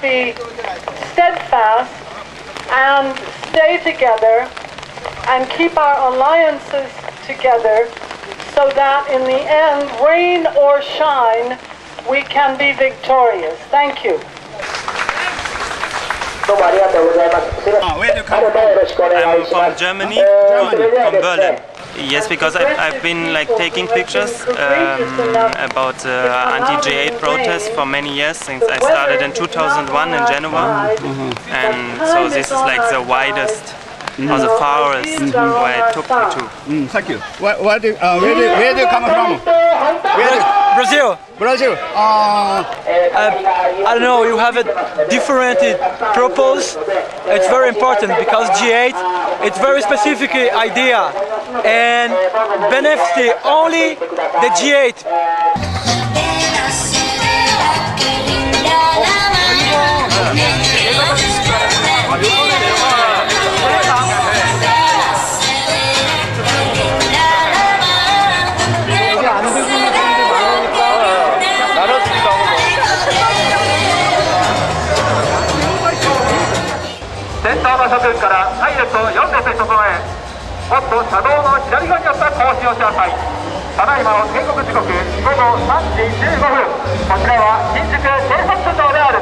be steadfast and stay together and keep our alliances together so that in the end, rain or shine, we can be victorious. Thank you. どうもありがとうございます。すみません。 Ah, where do you あ come ればよろしくお願 I'm いしま from す。 Germany, えー from, それでは from です Berlin. ね Yes, because I've, I've been like taking pictures um, about uh, anti-G8 protests for many years since I started in 2001 in Genova, and so this is like the widest or the farthest where it took me to. Mm, thank you. Where, where, do, uh, where, do, where do you come from? Where do, Brazil. Brazil. Uh, I don't know, you have a different purpose. It's very important because G8, it's very specific idea and benefit only the G8. 센터 가서 그から体力を4列整えもっと車道の左側にあった更新をしなさい。ただいまの定刻時刻午後3時15分。こちらは新宿警察署長である。